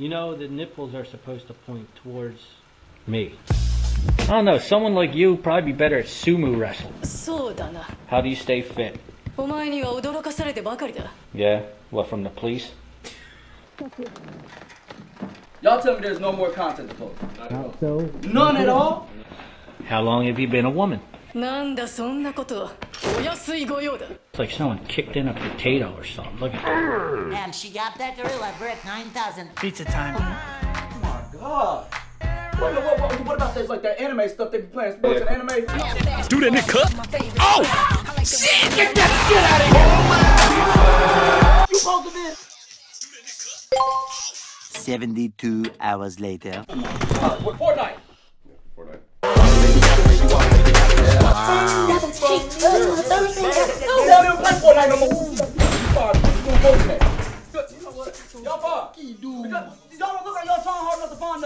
You know, the nipples are supposed to point towards me. I don't know, someone like you would probably be better at sumo wrestling. そうだな How do you stay fit? お前には驚かされてばかりだ Yeah? What, from the police? Y'all tell me there's no more content to post. None at all? How long have you been a woman? It's like someone kicked in a potato or something. Look at that. And she got that gorilla grip 9000. Pizza time. Oh my god. What, what, what about this, like that anime stuff they be playing? Sports yeah. and anime? Yeah. Dude, in the cup? Oh! Shit! Get that shit out of here! You posted this? 72 hours later. Uh, Fortnite! Y'all look like y'all trying hard enough to find